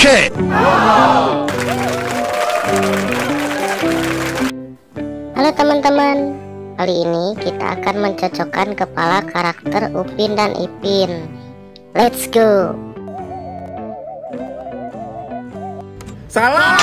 okay? Halo teman-teman, kali ini kita akan mencocokkan kepala karakter Upin dan Ipin. Let's go! Salah!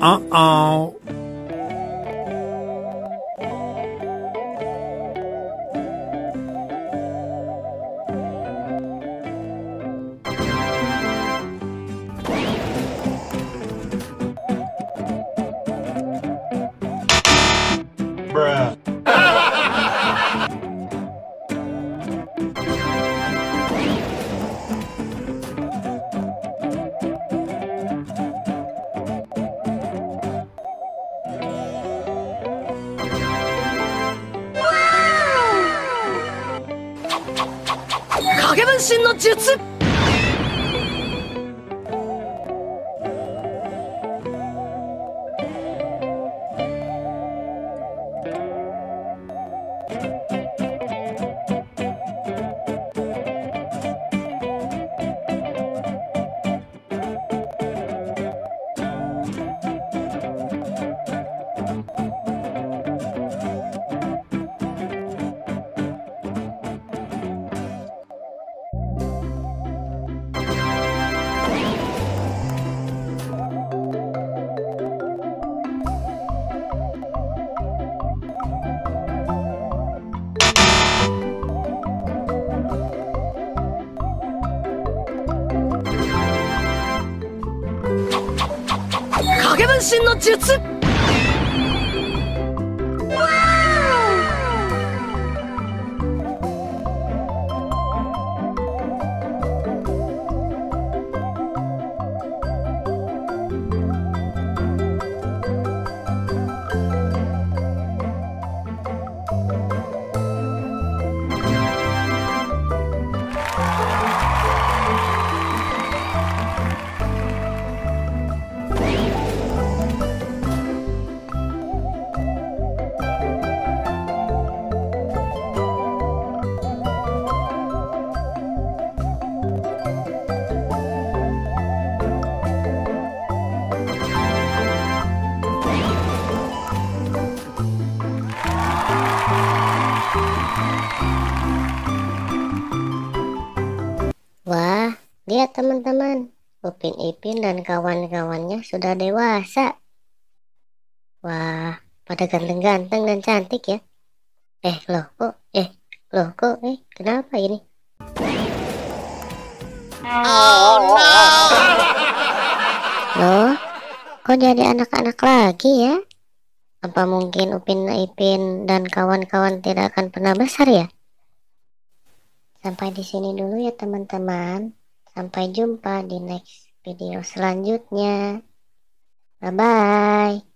啊、哦、啊、哦。身の術。Wah, lihat teman-teman, Upin Ipin dan kawan-kawannya sudah dewasa. Wah, pada ganteng-ganteng dan cantik ya. Eh, loh kok, eh, loh kok, eh, kenapa ini? Oh no! Loh, kok jadi anak-anak lagi ya? Apa mungkin Upin Ipin dan kawan-kawan tidak akan pernah besar ya? Sampai di sini dulu ya teman-teman. Sampai jumpa di next video selanjutnya. Bye bye.